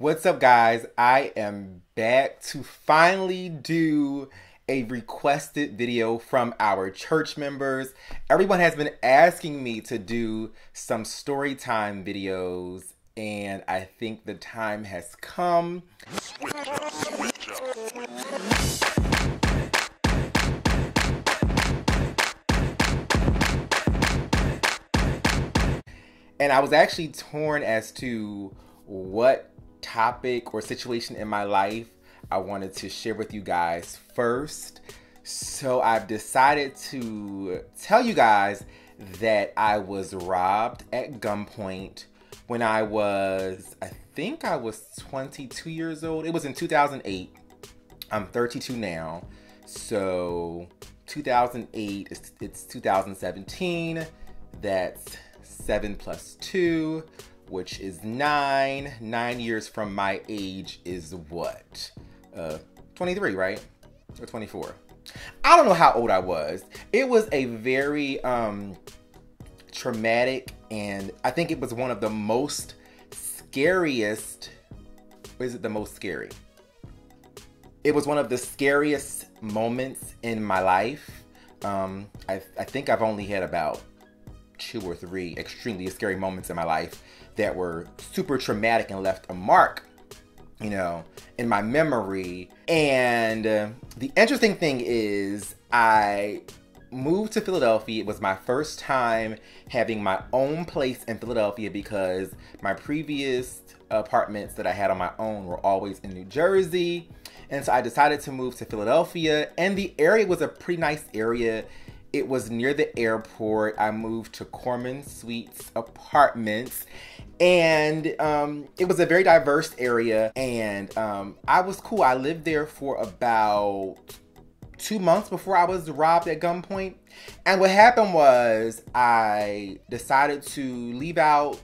What's up, guys? I am back to finally do a requested video from our church members. Everyone has been asking me to do some story time videos, and I think the time has come. Switch up, switch up. And I was actually torn as to what topic or situation in my life I wanted to share with you guys first. So I've decided to tell you guys that I was robbed at gunpoint when I was, I think I was 22 years old. It was in 2008. I'm 32 now. So 2008, it's, it's 2017. That's seven plus two, which is nine. Nine years from my age is what? Uh, 23, right? Or 24. I don't know how old I was. It was a very um, traumatic, and I think it was one of the most scariest. Is it the most scary? It was one of the scariest moments in my life. Um, I, I think I've only had about two or three extremely scary moments in my life that were super traumatic and left a mark, you know, in my memory. And uh, the interesting thing is, I moved to Philadelphia. It was my first time having my own place in Philadelphia because my previous apartments that I had on my own were always in New Jersey. And so I decided to move to Philadelphia, and the area was a pretty nice area. It was near the airport. I moved to Korman Suites Apartments. And um, it was a very diverse area. And um, I was cool. I lived there for about two months before I was robbed at gunpoint. And what happened was I decided to leave out,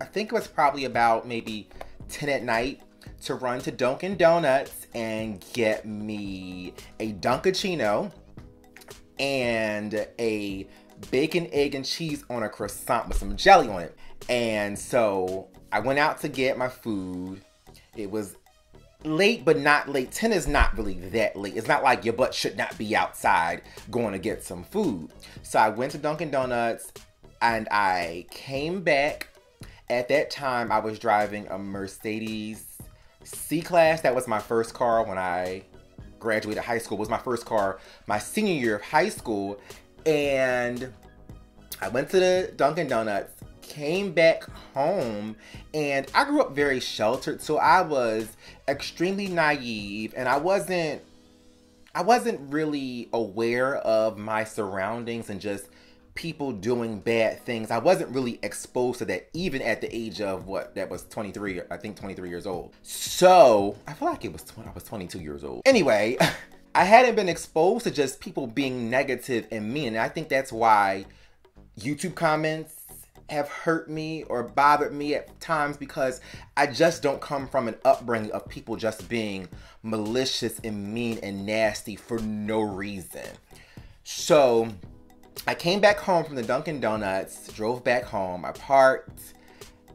I think it was probably about maybe 10 at night to run to Dunkin' Donuts and get me a Dunkaccino and a bacon, egg, and cheese on a croissant with some jelly on it. And so I went out to get my food. It was late, but not late. 10 is not really that late. It's not like your butt should not be outside going to get some food. So I went to Dunkin' Donuts and I came back. At that time, I was driving a Mercedes C Class. That was my first car when I graduated high school. It was my first car my senior year of high school. And I went to the Dunkin' Donuts, came back home, and I grew up very sheltered. So I was extremely naive and I wasn't I wasn't really aware of my surroundings and just people doing bad things. I wasn't really exposed to that even at the age of what that was 23, I think 23 years old. So I feel like it was I was 22 years old. Anyway, I hadn't been exposed to just people being negative and mean. And I think that's why YouTube comments have hurt me or bothered me at times because I just don't come from an upbringing of people just being malicious and mean and nasty for no reason. So I came back home from the Dunkin' Donuts, drove back home, I parked.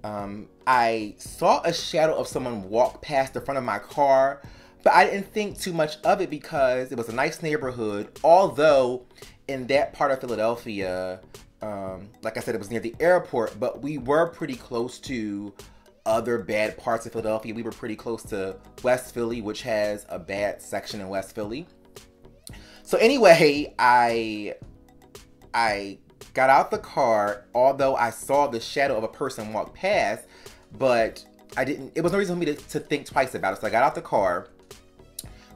Um, I saw a shadow of someone walk past the front of my car, but I didn't think too much of it because it was a nice neighborhood. Although, in that part of Philadelphia, um, like I said, it was near the airport, but we were pretty close to other bad parts of Philadelphia. We were pretty close to West Philly, which has a bad section in West Philly. So anyway, I I got out the car, although I saw the shadow of a person walk past, but I didn't, it was no reason for me to, to think twice about it. So I got out the car,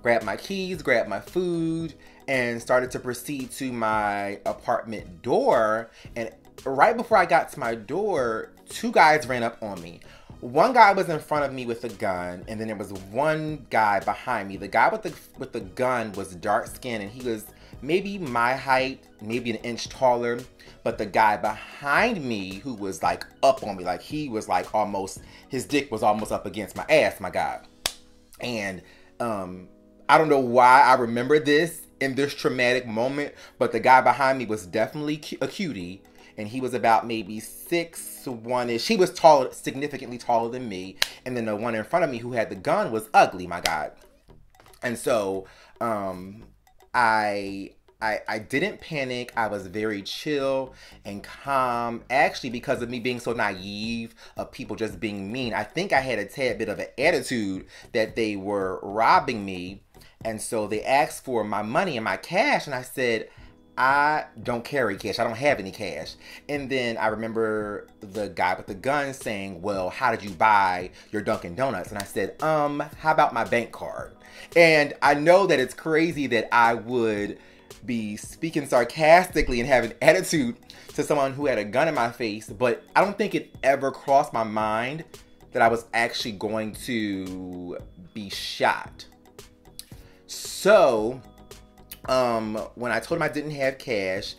grabbed my keys, grabbed my food, and started to proceed to my apartment door. And right before I got to my door, two guys ran up on me. One guy was in front of me with a gun, and then there was one guy behind me. The guy with the with the gun was dark skinned, and he was maybe my height, maybe an inch taller. But the guy behind me, who was like up on me, like he was like almost, his dick was almost up against my ass, my God. And um, I don't know why I remember this in this traumatic moment, but the guy behind me was definitely a cutie. and he was about maybe six one ish. He was taller, significantly taller than me, and then the one in front of me who had the gun was ugly. My God, and so um, I I, I didn't panic. I was very chill and calm. Actually, because of me being so naive of people just being mean, I think I had a tad bit of an attitude that they were robbing me. And so they asked for my money and my cash. And I said, I don't carry cash. I don't have any cash. And then I remember the guy with the gun saying, Well, how did you buy your Dunkin' Donuts? And I said, Um, how about my bank card? And I know that it's crazy that I would be speaking sarcastically and having an attitude to someone who had a gun in my face, but I don't think it ever crossed my mind that I was actually going to be shot. So, um, when I told him I didn't have cash,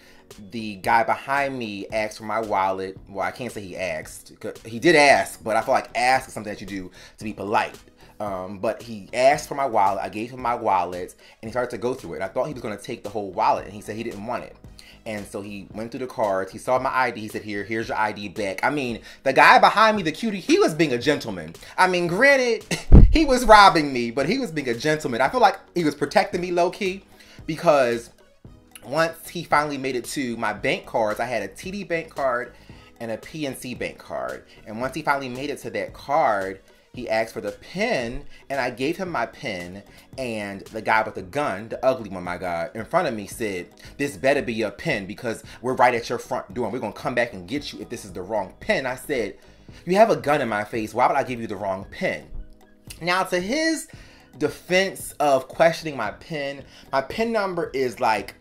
the guy behind me asked for my wallet. Well, I can't say he asked. He did ask, but I feel like ask is something that you do to be polite. Um, but he asked for my wallet. I gave him my wallet, and he started to go through it. I thought he was going to take the whole wallet, and he said he didn't want it. And so he went through the cards. He saw my ID. He said, "Here, here's your ID back." I mean, the guy behind me, the cutie, he was being a gentleman. I mean, granted, he was robbing me, but he was being a gentleman. I feel like he was protecting me low key because once he finally made it to my bank cards, I had a TD bank card and a PNC bank card. And once he finally made it to that card, he asked for the pen, and I gave him my pen. And the guy with the gun, the ugly one, my God, in front of me said, This better be your pen because we're right at your front door and we're going to come back and get you if this is the wrong pen. I said, You have a gun in my face. Why would I give you the wrong pen? Now, to his defense of questioning my pen, my pen number is like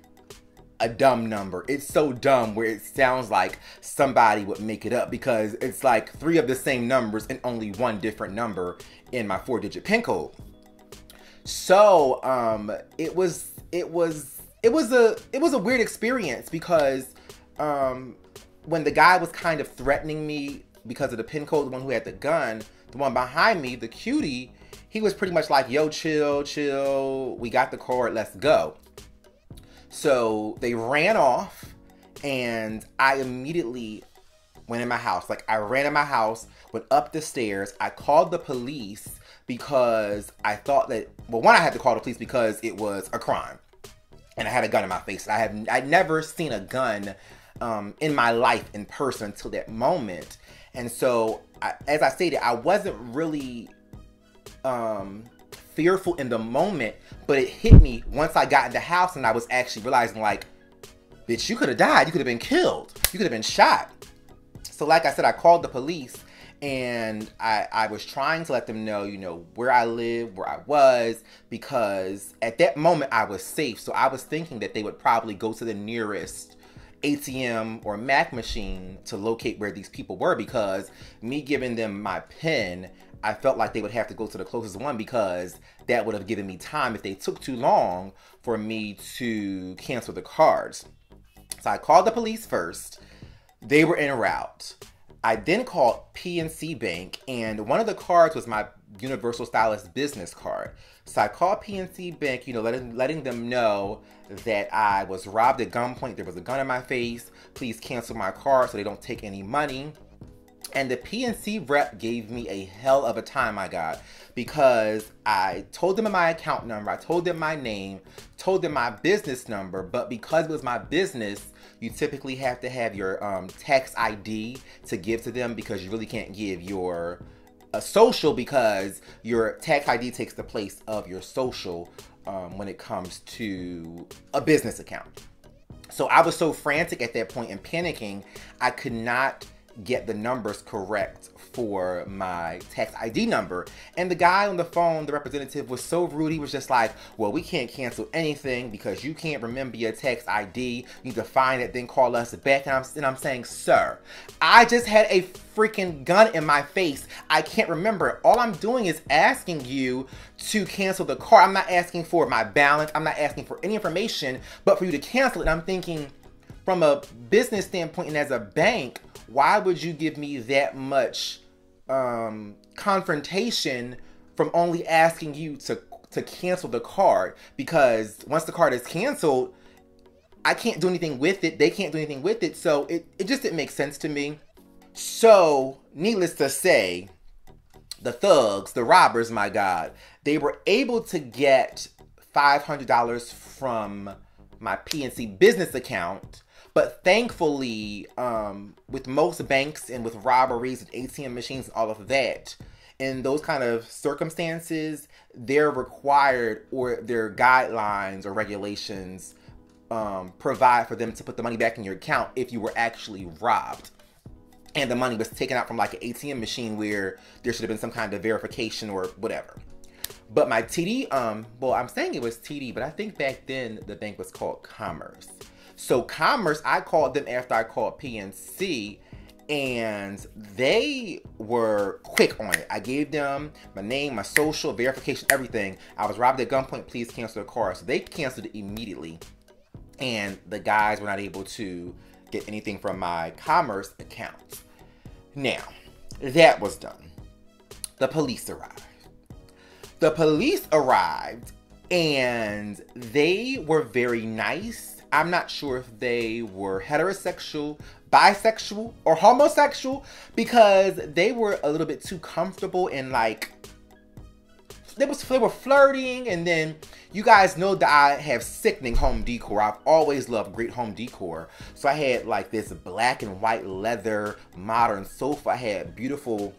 a dumb number. It's so dumb where it sounds like somebody would make it up because it's like three of the same numbers and only one different number in my four digit pin code. So, um it was it was it was a it was a weird experience because um when the guy was kind of threatening me because of the pin code, the one who had the gun, the one behind me, the cutie, he was pretty much like, "Yo, chill, chill. We got the card. Let's go." So they ran off, and I immediately went in my house. Like I ran in my house, went up the stairs. I called the police because I thought that well, one I had to call the police because it was a crime, and I had a gun in my face. I have I'd never seen a gun um, in my life in person until that moment, and so I, as I stated, I wasn't really um, fearful in the moment, but it hit me once I got in the house and I was actually realizing, like, bitch, you could have died. You could have been killed. You could have been shot. So, like I said, I called the police and I, I was trying to let them know, you know, where I live, where I was, because at that moment I was safe. So I was thinking that they would probably go to the nearest ATM or Mac machine to locate where these people were because me giving them my pin, I felt like they would have to go to the closest one because that would have given me time if they took too long for me to cancel the cards. So I called the police first. They were en route. I then called PNC Bank, and one of the cards was my Universal Stylist business card. So I called PNC Bank, you know, letting letting them know that I was robbed at gunpoint. There was a gun in my face. Please cancel my card so they don't take any money. And the PNC rep gave me a hell of a time, I got, because I told them my account number, I told them my name, told them my business number, but because it was my business, you typically have to have your um, tax ID to give to them because you really can't give your uh, social because your tax ID takes the place of your social um, when it comes to a business account. So I was so frantic at that point and panicking, I could not get the numbers correct for my tax ID number. And the guy on the phone, the representative, was so rude. He was just like, Well, we can't cancel anything because you can't remember your tax ID. You need to find it, then call us back. And I'm, and I'm saying, Sir, I just had a freaking gun in my face. I can't remember it. All I'm doing is asking you to cancel the car. I'm not asking for my balance. I'm not asking for any information, but for you to cancel it. And I'm thinking, from a business standpoint and as a bank, why would you give me that much um, confrontation from only asking you to to cancel the card? Because once the card is canceled, I can't do anything with it. They can't do anything with it. So it, it just didn't make sense to me. So, needless to say, the thugs, the robbers, my God, they were able to get $500 from my PNC business account. But thankfully, um, with most banks and with robberies and ATM machines and all of that, in those kind of circumstances, they're required or their guidelines or regulations um, provide for them to put the money back in your account if you were actually robbed and the money was taken out from like an ATM machine where there should have been some kind of verification or whatever. But my TD, um, well, I'm saying it was TD, but I think back then the bank was called Commerce. So Commerce, I called them after I called PNC, and they were quick on it. I gave them my name, my social, verification, everything. I was robbed at gunpoint. Please cancel the car. So they canceled it immediately, and the guys were not able to get anything from my commerce account. Now, that was done. The police arrived. The police arrived and they were very nice. I'm not sure if they were heterosexual, bisexual, or homosexual because they were a little bit too comfortable and like they was they were flirting and then you guys know that I have sickening home decor. I've always loved great home decor. So I had like this black and white leather modern sofa. I had beautiful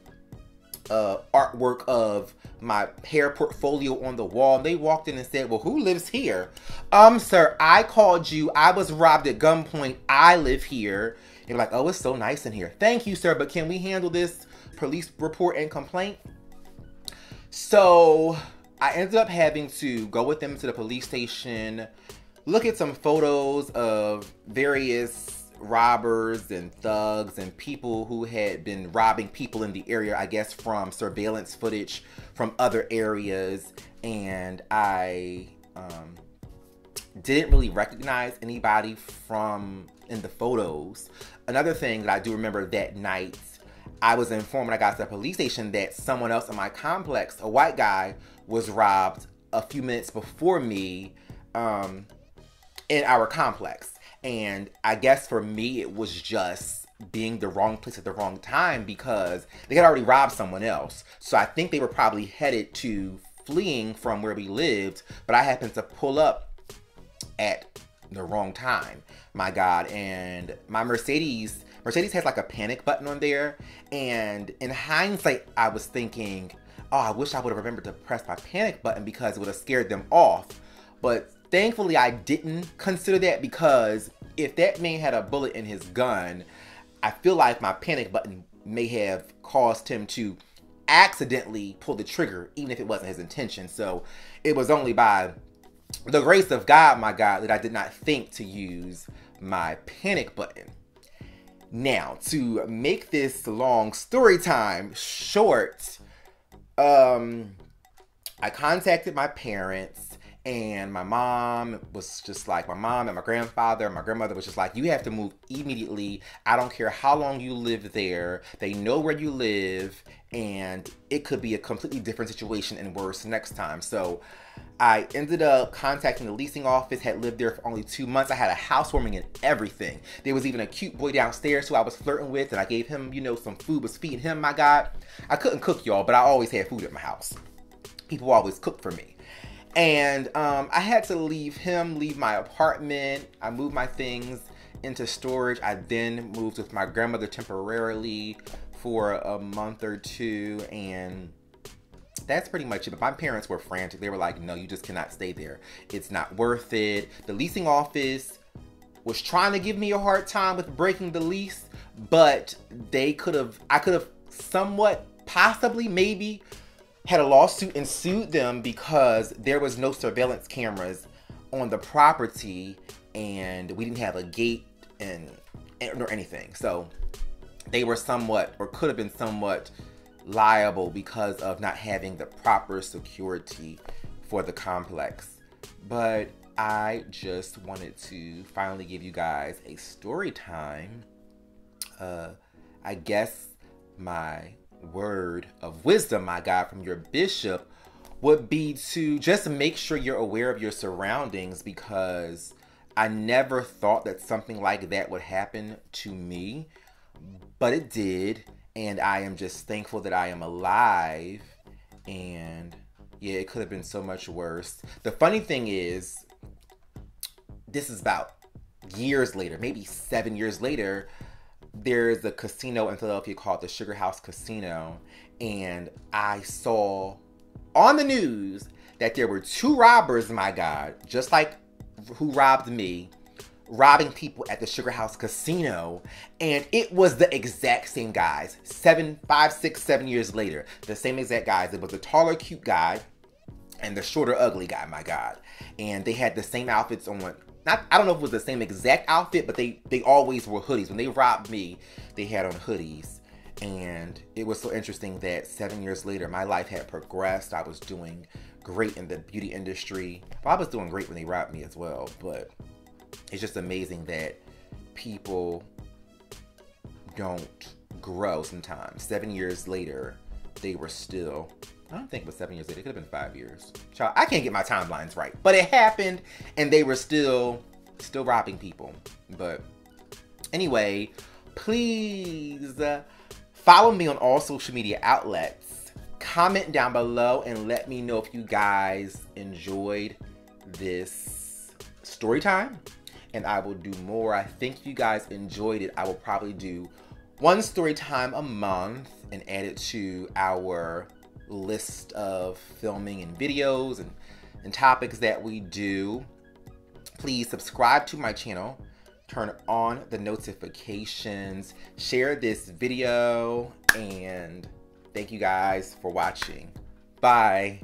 uh, artwork of my hair portfolio on the wall. And they walked in and said, well, who lives here? Um, sir, I called you. I was robbed at gunpoint. I live here. You're like, oh, it's so nice in here. Thank you, sir, but can we handle this police report and complaint? So I ended up having to go with them to the police station, look at some photos of various robbers and thugs and people who had been robbing people in the area, I guess from surveillance footage from other areas. And I um, didn't really recognize anybody from in the photos. Another thing that I do remember that night I was informed when I got to the police station that someone else in my complex, a white guy, was robbed a few minutes before me um, in our complex. And I guess for me, it was just being the wrong place at the wrong time because they had already robbed someone else. So I think they were probably headed to fleeing from where we lived, but I happened to pull up at the wrong time, my God. And my Mercedes Mercedes has like a panic button on there. And in hindsight, I was thinking, oh, I wish I would have remembered to press my panic button because it would have scared them off. But thankfully, I didn't consider that because if that man had a bullet in his gun, I feel like my panic button may have caused him to accidentally pull the trigger, even if it wasn't his intention. So it was only by the grace of God, my God, that I did not think to use my panic button. Now, to make this long story time short, um, I contacted my parents and my mom was just like my mom and my grandfather and my grandmother was just like you have to move immediately i don't care how long you live there they know where you live and it could be a completely different situation and worse next time so I ended up contacting the leasing office, had lived there for only two months. I had a housewarming and everything. There was even a cute boy downstairs who I was flirting with, and I gave him, you know, some food, was feeding him, my God. I couldn't cook, y'all, but I always had food at my house. People always cooked for me. And um, I had to leave him, leave my apartment. I moved my things into storage. I then moved with my grandmother temporarily for a month or two, and that's pretty much it. But my parents were frantic. They were like, no, you just cannot stay there. It's not worth it. The leasing office was trying to give me a hard time with breaking the lease, but they could have, I could have somewhat, possibly, maybe had a lawsuit and sued them because there was no surveillance cameras on the property and we didn't have a gate and or anything. So they were somewhat or could have been somewhat liable because of not having the proper security for the complex. But I just wanted to finally give you guys a story time. Uh, I guess my word of wisdom I got from your bishop would be to just make sure you're aware of your surroundings because I never thought that something like that would happen to me, but it did. And I am just thankful that I am alive. And yeah, it could have been so much worse. The funny thing is, this is about years later, maybe seven years later. There's a casino in Philadelphia called the Sugar House Casino. And I saw on the news that there were two robbers, my God, just like who robbed me, robbing people at the Sugar House Casino, and it was the exact same guys. Seven, five, six, seven years later, the same exact guys. It was the taller, cute guy and the shorter, ugly guy. My God, and they had the same outfits on. Not, I don't know if it was the same exact outfit, but they they always wore hoodies. When they robbed me, they had on hoodies. And it was so interesting that seven years later, my life had progressed. I was doing great in the beauty industry. Well, I was doing great when they robbed me as well, but it's just amazing that people don't grow sometimes. Seven years later, they were still. I don't think it was seven years later. It could have been five years. Child, I can't get my timelines right, but it happened, and they were still, still robbing people. But anyway, please uh, follow me on all social media outlets comment down below and let me know if you guys enjoyed this story time and I will do more. I think you guys enjoyed it. I will probably do one story time a month and add it to our list of filming and videos and, and topics that we do. Please subscribe to my channel, turn on the notifications, share this video, and Thank you guys for watching. Bye.